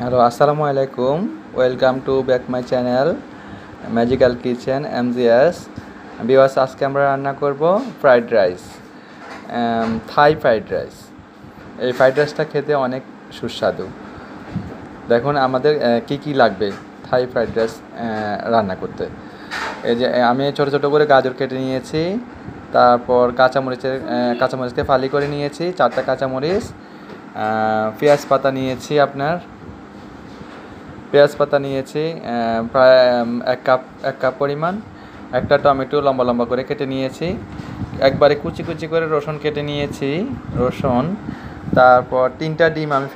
Hello, আসসালামু আলাইকুম। Welcome to back my channel magical kitchen MGS বিওয়াস আজকে আমরা রান্না করব fried rice Thai fried rice এই ফ্রাইড রাইসটা খেতে অনেক সুস্বাদু। দেখুন, আমাদের কি কি লাগবে থাই ফ্রাইড রাইস রান্না করতে। এই যে, আমি ছোটো ছোটো করে গাজর কেটে নিয়েছি, তারপর কাঁচামরিচের কাঁচামরিচকে ফালি করে নিয়েছি, চারটা কাঁচামরিচ পেঁয়াজ পাতা নিয়েছি আপনার পেঁয়াজ পাতা নিয়েছি প্রায় এক কাপ এক কাপ পরিমাণ। একটা টমেটো লম্বা লম্বা করে কেটে নিয়েছি। একবারে কুচি কুচি করে রসুন কেটে নিয়েছি, রসুন। তারপর তিনটা ডিম আমি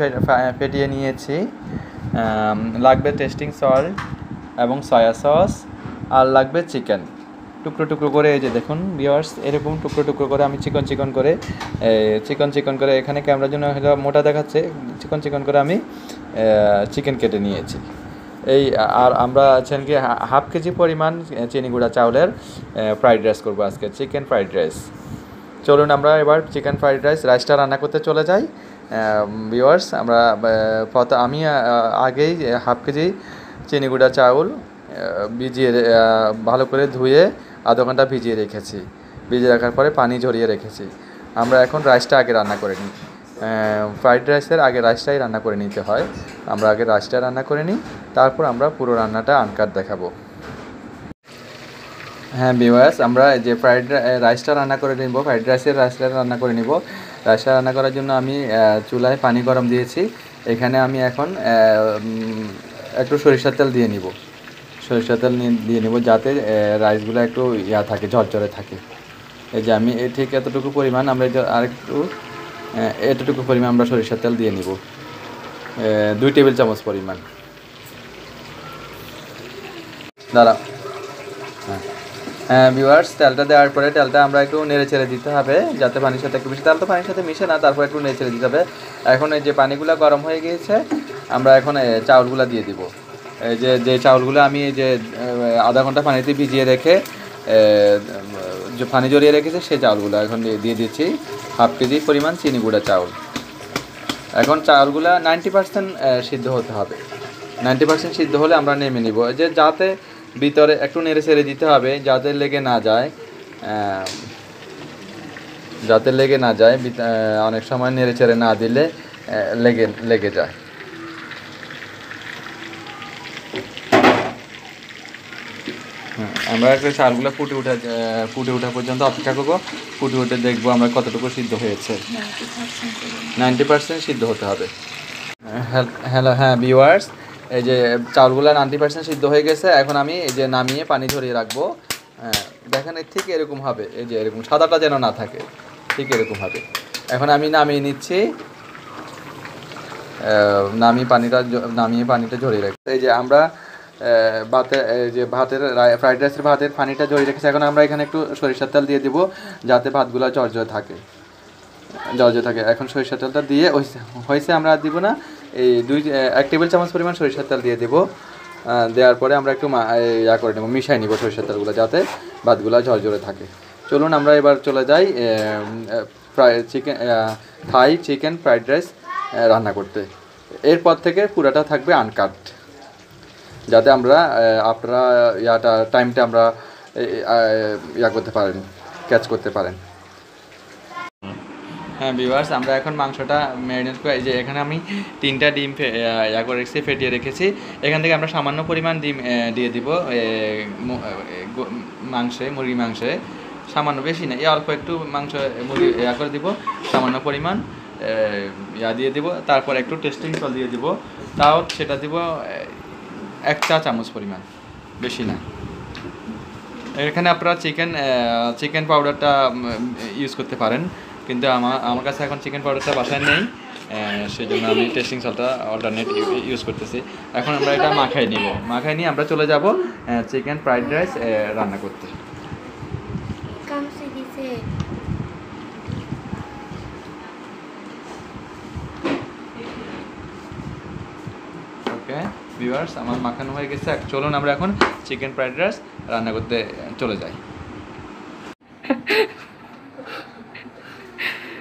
ফেটিয়ে নিয়েছি। লাগবে টেস্টিং সল্ট এবং সয়া সস আর লাগবে চিকেন। টুকরো টুকরো করে এই যে দেখুন বিয়ার্স এরকম টুকরো টুকরো করে আমি চিকন চিকন করে চিকন চিকন করে এখানে ক্যামেরার জন্য মোটা দেখাচ্ছে, চিকন চিকন করে আমি চিকেন কেটে নিয়েছি। এই, আর আমরা আছেন কি হাফ কেজি পরিমাণ চিনি গুঁড়া চাউলের ফ্রাইড রাইস করব আজকে চিকেন ফ্রাইড রাইস চলুন আমরা এবার চিকেন ফ্রাইড রাইস রাইসটা রান্না করতে চলে যাই। ভিওয়ার্স আমরা আমি আগেই হাফ কেজি চিনি গুঁড়া চাউল ভিজিয়ে ভালো করে ধুয়ে আধ ঘণ্টা ভিজিয়ে রেখেছি। ভিজিয়ে রাখার পরে পানি ঝরিয়ে রেখেছি। আমরা এখন রাইসটা আগে রান্না করে নিই। ফ্রাইড রাইসের আগে রাইসটাই রান্না করে নিতে হয়। আমরা আগে রাইসটা রান্না করে নিই, তারপর আমরা পুরো রান্নাটা আনকাট দেখাবো। হ্যাঁ বিওয়াস আমরা যে ফ্রাইড রাইসটা রান্না করে নিব ফ্রাইড রাইসের রাইসটা রান্না করে নিব। রাইসটা রান্না করার জন্য আমি চুলায় পানি গরম দিয়েছি। এখানে আমি এখন একটু সরিষার তেল দিয়ে নিব। সরিষার তেল দিয়ে নিব যাতে রাইসগুলো একটু ইয়া থাকে, ঝরঝরে থাকে। এই যে আমি ঠিক এতটুকু পরিমাণ আমরা আরেকটু এতটুকু পরিমাণ আমরা সরিষার তেল দিয়ে নিব। দুই টেবিল চামচ পরিমাণ। দাঁড়া হ্যাঁ। ভিউয়ার্স তেলটা দেওয়ার পরে তেলটা আমরা একটু নেড়ে ছেড়ে দিতে হবে, যাতে পানির সাথে একটু বেশি তেল তো পানির সাথে মিশে না, তারপর একটু নেড়ে ছেড়ে দিতে হবে। এখন এই যে পানিগুলো গরম হয়ে গিয়েছে, আমরা এখন চাউলগুলো দিয়ে দিব। এই যে যে চাউলগুলো আমি যে আধা ঘণ্টা পানিতে ভিজিয়ে রেখে যে পানি জড়িয়ে রেখেছে সেই চাউলগুলো এখন দিয়ে দিচ্ছি। হাফ কেজি পরিমাণ চিনি গুঁড়া চাউল। এখন চাউলগুলো নাইনটি পার্সেন্ট সিদ্ধ হতে হবে। নাইনটি পার্সেন্ট সিদ্ধ হলে আমরা নেমে নিব। যে যাতে ভিতরে একটু নেড়ে সেড়ে দিতে হবে, যাতে লেগে না যায় যাতে লেগে না যায় অনেক সময় নেড়ে ছেড়ে না দিলে লেগে লেগে যায়। আমরা একটা চালগুলো ফুটে উঠা ফুটে ওঠা পর্যন্ত অপেক্ষা করব। ফুটে উঠে দেখব আমরা কতটুকু সিদ্ধ হয়েছে। নাইনটি পার্সেন্ট সিদ্ধ হতে হবে। হ্যালো হ্যাঁ ভিওয়ার্স এই যে চাউলগুলো নাইনটি পার্সেন্ট সিদ্ধ হয়ে গেছে, এখন আমি এই যে নামিয়ে পানি ঝরিয়ে রাখব। দেখেন ঠিক এরকম হবে, এই যে এরকম সাদাটা যেন না থাকে, ঠিক এরকম হবে। এখন আমি নামিয়ে নিচ্ছি। নামিয়ে পানিটা নামিয়ে পানিটা ঝরিয়ে রাখছি। এই যে আমরা ভাতের যে ভাতের ফ্রাইড রাইসের ভাতের পানিটা জড়িয়ে রেখেছি। এখন আমরা এখানে একটু সরিষার তেল দিয়ে দিব, যাতে ভাতগুলো জর্জর থাকে। জর্জর থাকে। এখন সরিষার তেলটা দিয়ে হয়েছে আমরা আর দিব না। এই দুই এক টেবিল চামচ পরিমাণ সরিষার তেল দিয়ে দেবো। দেওয়ার পরে আমরা একটু ইয়া করে নেব, মিশাই নিব সরিষার তেলগুলো, যাতে ভাতগুলো ঝরঝরে থাকে। চলুন আমরা এবার চলে যাই fry chicken Thai chicken, fried rice রান্না করতে। এরপর থেকে পুরাটা থাকবে আনকাট। যাতে আমরা আপনারা ইয়াটা টাইমটা আমরা ইয়া করতে পারেন ক্যাচ করতে পারেন। হ্যাঁ ভিউয়ার্স আমরা এখন মাংসটা ম্যারিনেট করে যে এখানে আমি তিনটা ডিম ইয়া করে রেখেছি, ফেটিয়ে রেখেছি। এখান থেকে আমরা সামান্য পরিমাণ ডিম দিয়ে দিব মাংসে মুরগি মাংসে। সামান্য বেশি না অল্প একটু মাংস, মুরগি ইয়া করে দিব, সামান্য পরিমাণ ইয়া দিয়ে দিব, তারপর একটু টেস্টিং সল দিয়ে দিব। তাও সেটা দিব এক চা চামচ পরিমাণ, বেশি না। এখানে আপনারা চিকেন চিকেন পাউডারটা ইউজ করতে পারেন। কিন্তু আমার আমার কাছে এখন চিকেন পাউডারটা বাসায় নেই সেই জন্য আমি টেস্টিং সলটা অল্টারনেট ইউজ করতেছি। এখন আমরা এটা মাখাই নিব। মাখায় নিয়ে আমরা চলে যাব চিকেন ফ্রাইড রাইস রান্না করতে ওকে ভিউয়ার্স আমার মাখানো হয়ে গেছে। চলুন আমরা এখন চিকেন ফ্রাইড রাইস রান্না করতে চলে যাই।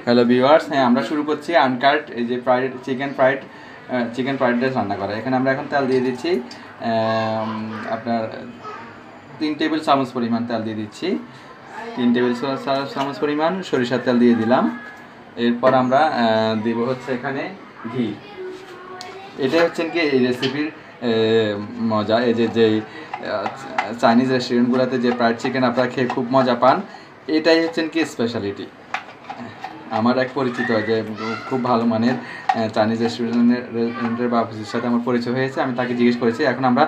হ্যালো ভিউয়ার্স হ্যাঁ আমরা শুরু করছি আনকাট এই যে fried chicken fried chicken fried rice রান্না করা। এখানে আমরা এখন তেল দিয়ে দিচ্ছি আপনার তিন টেবিল চামচ পরিমাণ তেল দিয়ে দিচ্ছি। তিন টেবিল চামচ পরিমাণ সরিষার তেল দিয়ে দিলাম। এরপর আমরা দিব হচ্ছে এখানে ঘি। এটা হচ্ছে কি এই রেসিপির মজা। এই যে যে চাইনিজ রেস্টুরেন্টগুলোতে যে ফ্রাইড চিকেন আপনারা খেয়ে খুব মজা পান, এটাই হচ্ছেন কি স্পেশালিটি আমার এক পরিচিত যে, খুব ভালো মানের চাইনিজ রেস্টুরেন্টের রেস্টুরেন্টের বা অফিসের সাথে আমার পরিচয় হয়েছে, আমি তাকে জিজ্ঞেস করেছি, এখন আমরা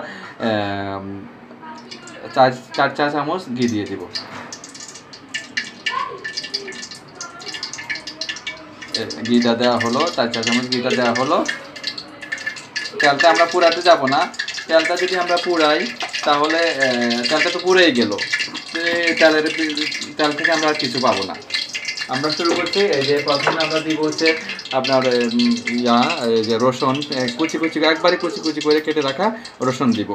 চার চার চা চামচ ঘি দিয়ে দিব। ঘিটা দেওয়া হলো, চার চা চামচ ঘিটা দেওয়া হলো। তেলটা আমরা পুরাতে যাব না। তেলটা যদি আমরা পুরাই, তাহলে তেলটা তো পুড়েই গেল। তেলের তেল থেকে আমরা আর কিছু পাবো না। আমরা শুরু করছি, এই যে প্রথমে আমরা দিব হচ্ছে আপনার ইয়া, এই যে রসুন কুচি কুচি, একবারে কুচি কুচি করে কেটে রাখা রসুন দিব।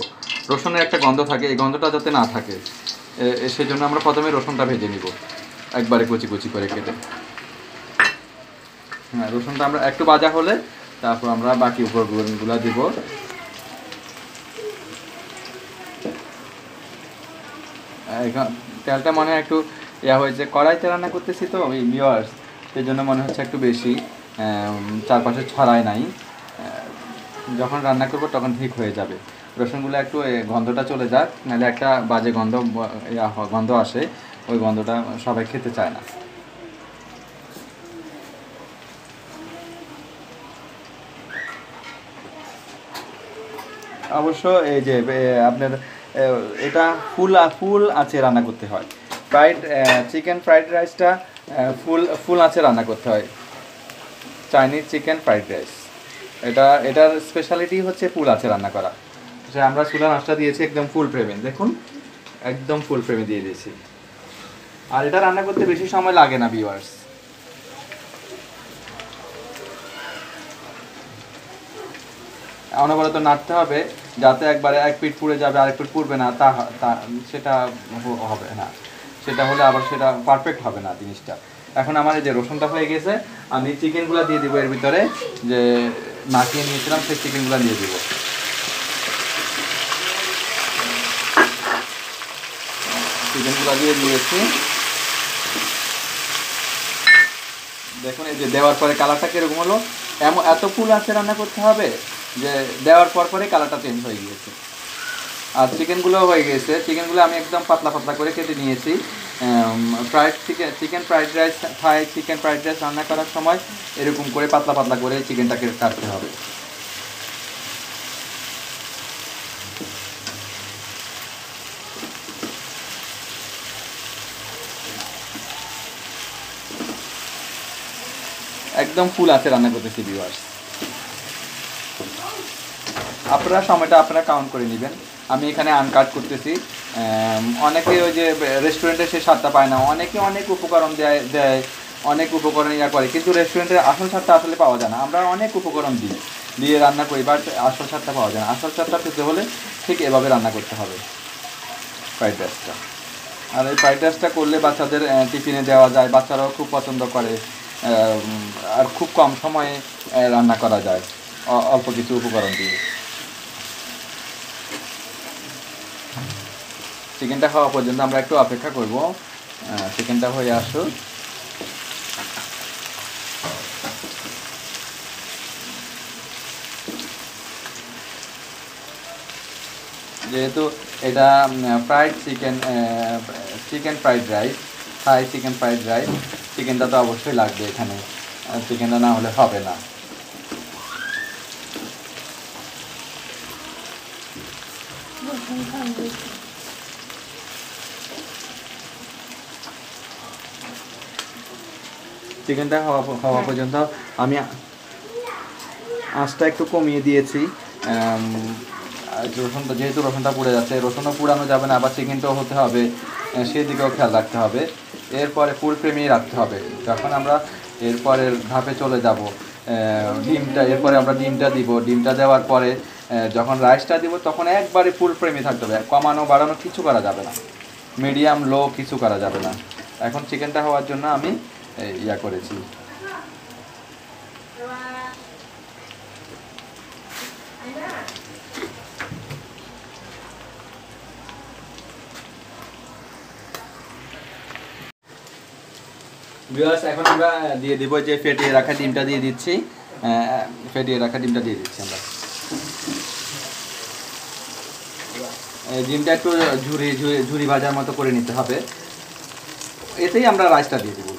রসুনের একটা গন্ধ থাকে, এই গন্ধটা যাতে না থাকে সেই জন্য আমরা প্রথমে রসুনটা ভেজে নিব, একবারে কুচি কুচি করে কেটে। হ্যাঁ রসুনটা আমরা একটু বাজা হলে তারপর আমরা বাকি উপকরণগুলো দিব। তেলটা মনে হয় একটু ইয়া হয়েছে, কড়াইতে রান্না করতেছি তো ওই ভিওয়ার্স সেই জন্য মনে হচ্ছে একটু বেশি চারপাশে ছড়ায় নাই। যখন রান্না করব তখন ঠিক হয়ে যাবে। রসুনগুলো একটু গন্ধটা চলে যাক, নাহলে একটা বাজে গন্ধ গন্ধ আসে, ওই গন্ধটা সবাই খেতে চায় না। অবশ্য এই যে আপনার এটা ফুল ফুল আছে রান্না করতে হয়। ফ্রাইড চিকেন ফ্রাইড রাইসটা ফুল ফুল আছে রান্না করতে হয়। চাইনিজ চিকেন ফ্রাইড রাইস এটা, এটার স্পেশালিটি হচ্ছে ফুল আছে রান্না করা। সে আমরা চুলা নাস্তা দিয়েছি একদম ফুল ফ্রেমে দেখুন, একদম ফুল ফ্রেমে দিয়ে দিয়েছি। আর এটা রান্না করতে বেশি সময় লাগে না ভিউয়ার্স অনবরত নাড়তে হবে। যাতে একবারে এক পিঠ পুড়ে যাবে, আরেক পিঠ পুড়বে না, তা সেটা হবে না। সেটা হলে আবার সেটা পারফেক্ট হবে না জিনিসটা। এখন আমার এই যে রসুনটা হয়ে গেছে, আমি চিকেনগুলো দিয়ে দিব এর ভিতরে, যে মাখিয়ে নিয়েছিলাম, সেই চিকেনগুলো দিয়ে দিব। চিকেনগুলো দিয়ে দিয়েছি। দেখুন, এই যে দেওয়ার পরে কালারটা কীরকম হলো? এমন এত ফুল আছে রান্না করতে হবে? যে দেওয়ার পর পরে কালারটা চেঞ্জ হয়ে গিয়েছে। আর চিকেনগুলো হয়ে গেছে চিকেনগুলো আমি একদম পাতলা পাতলা করে কেটে নিয়েছি। Fried chicken chicken fried rice Thai chicken fried rice রান্না করার সময় এরকম করে পাতলা পাতলা করে চিকেনটাকে কাটতে হবে। একদম ফুল আছে রান্না করতেছি ভিউয়ার্স আপনারা সময়টা আপনারা কাউন্ট করে নেবেন। আমি এখানে আনকাট করতেছি। অনেকে ওই যে রেস্টুরেন্টে সে স্বাদটা পায় না। অনেকে অনেক উপকরণ দেয় দেয়, অনেক উপকরণ ইয়া করে। কিন্তু রেস্টুরেন্টের আসল স্বাদটা আসলে পাওয়া যায় না। আমরা অনেক উপকরণ দিই, দিয়ে রান্না করি বাট আসল স্বাদটা পাওয়া যায় না। আসল স্বাদটা পেতে হলে ঠিক এভাবে রান্না করতে হবে। ফ্রাইড রাইসটা আর এই ফ্রাইড রাইসটা করলে বাচ্চাদের টিফিনে দেওয়া যায়। বাচ্চারাও খুব পছন্দ করে। আর খুব কম সময়ে রান্না করা যায়। অল্প কিছু উপকরণ দিয়ে। চিকেনটা খাওয়া পর্যন্ত আমরা একটু অপেক্ষা করব। চিকেনটা হয়ে আসুক। যেহেতু এটা fried chicken chicken fried rice Thai chicken fried rice চিকেনটা তো অবশ্যই লাগবে এখানে। চিকেনটা না হলে হবে না। চিকেনটা হওয়া হওয়া পর্যন্ত আমি আঁচটা একটু কমিয়ে দিয়েছি। রসুনটা যেহেতু রসুনটা পুড়ে যাচ্ছে রসুনও পুড়ানো যাবে না আবার চিকেনটাও হতে হবে। সেদিকেও খেয়াল রাখতে হবে। এরপরে ফুল ফ্রেমেই রাখতে হবে। যখন আমরা এরপরের ধাপে চলে যাব ডিমটা এরপরে আমরা ডিমটা দিব। ডিমটা দেওয়ার পরে যখন রাইসটা দিব তখন একবারে ফুল ফ্রেমে থাকতে হবে। কমানো বাড়ানো কিছু করা যাবে না। মিডিয়াম লো কিছু করা যাবে না। এখন চিকেনটা হওয়ার জন্য আমি ইয়া করেছি। এখন আমরা দিয়ে দিব যে ফেটিয়ে রাখা ডিমটা দিয়ে দিচ্ছি। ফেটিয়ে রাখা ডিমটা দিয়ে দিচ্ছি আমরা। ডিমটা একটু ঝুড়ি ঝুড়ি ঝুড়ি ভাজার মতো করে নিতে হবে। এতেই আমরা রাইসটা দিয়ে দেবো।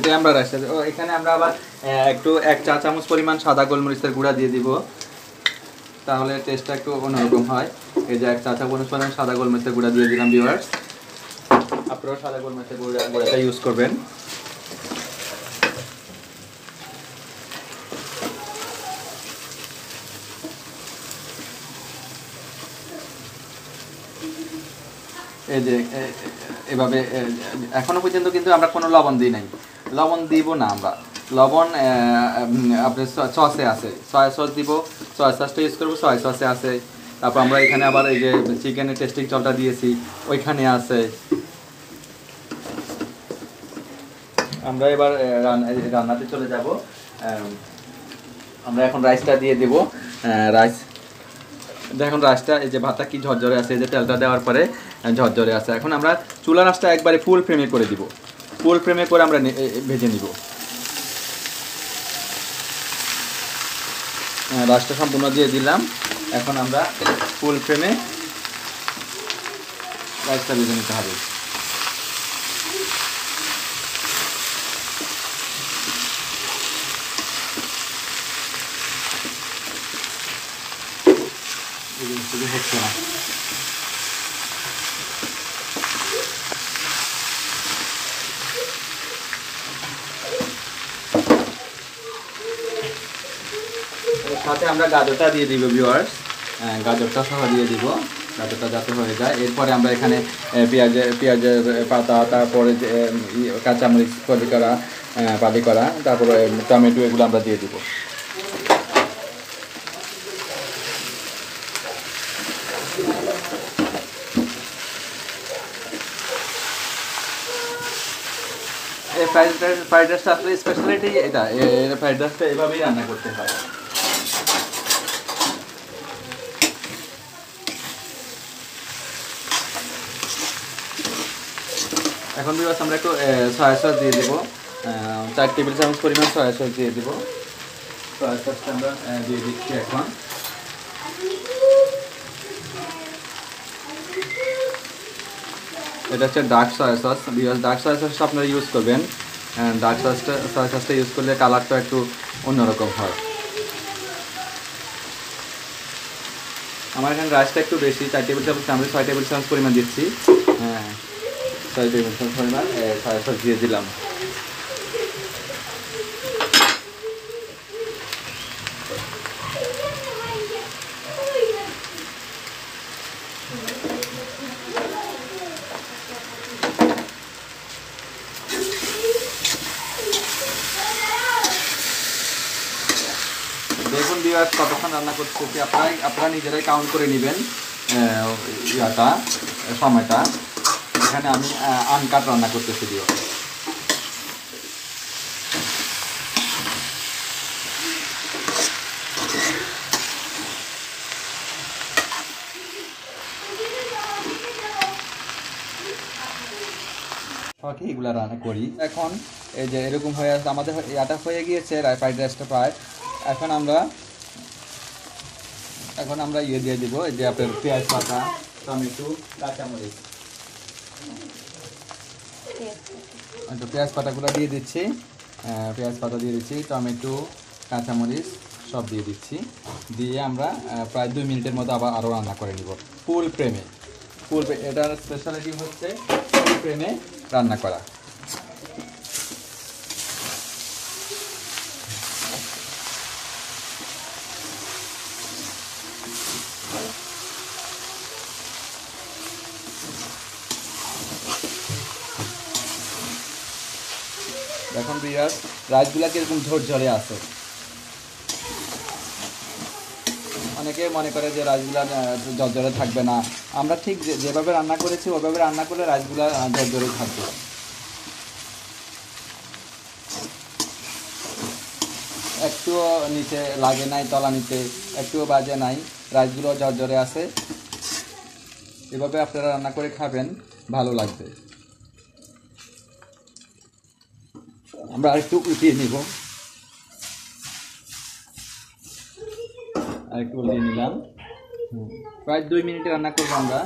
এতে আমরা রাইসটা ও, এখানে আমরা আবার একটু এক চা চামচ পরিমাণ সাদা গোলমরিচের গুঁড়া দিয়ে দিব। তাহলে টেস্টটা একটু অন্যরকম হয়। এই যে এক চা চামচ পরিমাণ সাদা গোলমরিচের গুঁড়া দিয়ে দিলাম ভিউয়ার্স আপনারাও সাদা গোলমরিচের গুঁড়া, গুঁড়াটা ইউজ করবেন। এই যে এভাবে এখনও পর্যন্ত কিন্তু আমরা কোনো লবণ দিই নাই। লবণ দিব না আমরা। লবণ আপনি সসে আছে। সয়া সস দিব, সয়া সসটা ইউজ করব, সয়া সসে আছে। তারপর আমরা এখানে আবার এই যে চিকেনের টেস্টিং চলটা দিয়েছি, ওইখানে আছে। আমরা এবার রান্নাতে চলে যাব। আমরা এখন রাইসটা দিয়ে দেব। রাইস দেখুন রাইসটা এই যে ভাতটা কি ঝরঝরে আছে, এই যে তেলটা দেওয়ার পরে ঝরঝরে আছে। এখন আমরা চুলা রাসটা একবারে ফুল ফ্রেমে করে দিব। ফুল ফ্রেমে করে আমরা ভেজে নিব। আহ, রাইসটা সম্পূর্ণ দিয়ে দিলাম। এখন আমরা ফুল ফ্রেমে রাইসটা ভেজে নিতে হবে। হচ্ছে না। সাথে আমরা গাজরটা দিয়ে দিব ভিউয়ার্স গাজরটা সহ দিয়ে দিব। গাজরটা যাতে হয়ে যায়। এরপরে আমরা এখানে পেঁয়াজের পেঁয়াজের পাতা, তারপরে যে কাঁচামরিচ পলি করা পালি করা তারপরে টমেটো, এগুলো আমরা দিয়ে দিব। ফ্রাইড রাইস, ফ্রাইড রাইসটা আসলে স্পেশালিটি এটা। ফ্রাইড রাইসটা এভাবেই রান্না করতে হয়। এখন বিবাস আমরা একটু সয়া সস দিয়ে দেবো। চার টেবিল চামচ পরিমাণ সয়া সস দিয়ে দেবো। সয়া সসটা আমরা দিয়ে দিচ্ছি এখন। এটা হচ্ছে dark soy sauce because dark soy সসটা আপনারা ইউজ করবেন। ডার্ক সসটা সয়া সসটা ইউজ করলে কালারটা একটু অন্যরকম হয়। আমার এখানে রাইসটা একটু বেশি, চার টেবিল চামচ আমি ছয় টেবিল চামচ পরিমাণ দিচ্ছি। হ্যাঁ। ছয় পরিমাণ সয়া দিয়ে দিলাম। দেখুন কতক্ষণ রান্না করতেছি। আপনারাই আপনারা নিজেরাই কাউন্ট করে নেবেন ইয়াটা, সময়টা। এখানে আমি আনকাট রান্না করতেছি দিও শখে এগুলো রান্না করি। এখন এই যে এরকম হয়ে আসছে আমাদের এটা হয়ে গিয়েছে ফ্রাইড রাইসটা প্রায়। এখন আমরা এখন আমরা ইয়ে দিয়ে দিব, এই যে আপনার পেঁয়াজ পাতা, টমেটো, কাঁচামরিচ। তো পেঁয়াজ পাতাগুলো দিয়ে দিচ্ছি। পেঁয়াজ পাতা দিয়ে দিচ্ছি, টমেটো, কাঁচামরিচ সব দিয়ে দিচ্ছি। দিয়ে আমরা প্রায় দুই মিনিটের মতো আবার আরও রান্না করে নিব। ফুল প্রেমে। ফুল এটার স্পেশালিটি হচ্ছে ফুল প্রেমে রান্না করা। এখন বিরাট রাইসগুলা কীরকম ঝরঝরে আছে। অনেক মনে করে যে রাইসগুলা জর্জরে থাকবে না। আমরা ঠিক যেভাবে রান্না করেছি ওইভাবে রান্না করলে রাইসগুলা জর্জরে থাকবে। একটুও নিচে লাগে নাই তলা নিচে একটুও বাজে নাই রাইসগুলো জর্জরে আছে। এভাবে আপনারা রান্না করে খাবেন, ভালো লাগবে। আমরা আরেকটু উঠিয়ে নিব। আরেকটু উঠিয়ে নিলাম। প্রায় দুই মিনিটে রান্না করব আমরা।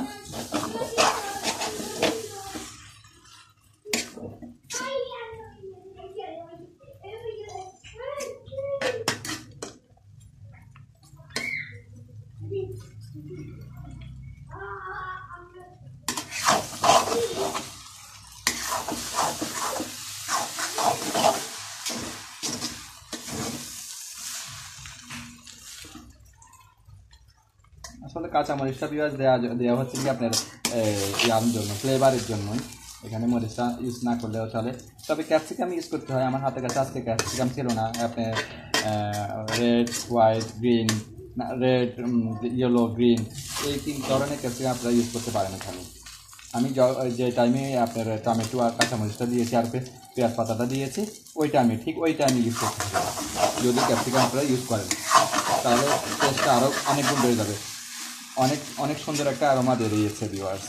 আসলে কাঁচা মরিচটা পেঁয়াজ দেওয়া দেওয়া হচ্ছে কি আপনার ইয়ার জন্য ফ্লেভারের জন্যই। এখানে মরিচটা ইউজ না করলেও চলে। তবে ক্যাপসিকাম ইউজ করতে হয়। আমার হাতের কাছে আজকে ক্যাপসিকাম ছিল না। আপনার red white green red yellow green এই তিন ধরনের ক্যাপসিকাম আপনারা ইউজ করতে পারেন এখানে। আমি যে টাইমে আপনার টমেটো আর কাঁচামরিচটা দিয়েছি আর পেঁয়াজ পাতাটা দিয়েছি, ওই টাইমে ঠিক ওই টাইমে ইউজ করতে হবে। যদি ক্যাপসিকাম আপনারা ইউজ করেন, তাহলে টেস্টটা আরও অনেক বেড়ে যাবে। অনেক অনেক সুন্দর একটা আরোমা বেরিয়েছে ভিউয়ার্স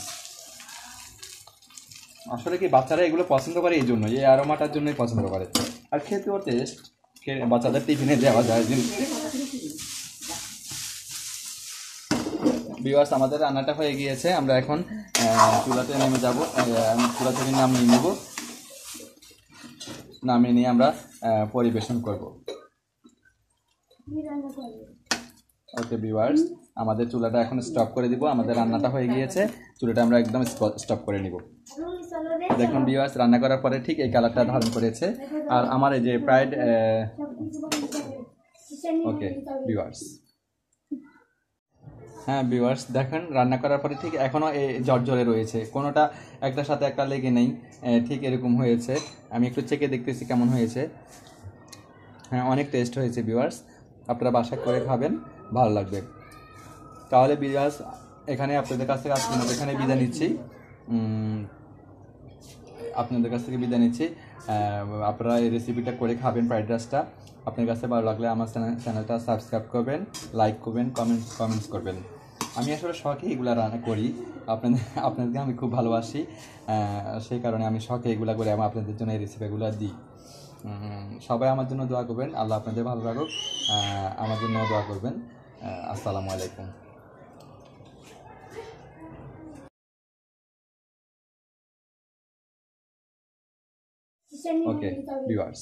আসলে কি বাচ্চারা এগুলো পছন্দ করে এই জন্য এই আরোমাটার জন্যই পছন্দ করে। আর খেতেও টেস্ট বাচ্চাদের টিফিনে দেওয়া যায়। জিনিস ভিউয়ার্স আমাদের রান্নাটা হয়ে গিয়েছে। আমরা এখন চুলাতে নেমে যাব। চুলা থেকে নামিয়ে নেব। নামিয়ে নিয়ে আমরা পরিবেশন করব। ওকে ভিউয়ার্স আমাদের চুলাটা এখন স্টপ করে দিব। আমাদের রান্নাটা হয়ে গিয়েছে। চুলাটা আমরা একদম স্টপ করে নিব। দেখুন ভিউয়ার্স রান্না করার পরে ঠিক এই কালারটা ধারণ করেছে। আর আমার এই যে প্রাইড ওকে ভিউয়ার্স হ্যাঁ ভিউয়ার্স দেখেন, রান্না করার পরে ঠিক এখনও এই জর্জরে রয়েছে। কোনোটা একটার সাথে একটা লেগে নেই। ঠিক এরকম হয়েছে। আমি একটু চেকে দেখতেছি কেমন হয়েছে। হ্যাঁ অনেক টেস্ট হয়েছে ভিউয়ার্স আপনারা বাসা করে খাবেন, ভালো লাগবে। তাহলে ভিউয়ার্স এখানে আপনাদের কাছ থেকে মতো এখানে বিদায় নিচ্ছি। আপনাদের কাছ থেকে বিদায় নিচ্ছি। আপনারা এই রেসিপিটা করে খাবেন ফ্রাইড রাইসটা আপনার কাছে ভালো লাগলে আমার চ্যানেল- চ্যানেলটা সাবস্ক্রাইব করবেন লাইক করবেন কমেন্টস কমেন্টস করবেন। আমি আসলে শখে এগুলো রান্না করি। আপনাদের, আপনাদেরকে আমি খুব ভালোবাসি। সেই কারণে আমি শখে এগুলো করে আমি আপনাদের জন্য এই রেসিপিগুলো দিই। সবাই আমার জন্য দোয়া করবেন। আল্লাহ আপনাদের ভালো রাখুক। আমার জন্য দোয়া করবেন। আসসালামু আলাইকুম। Okay viewers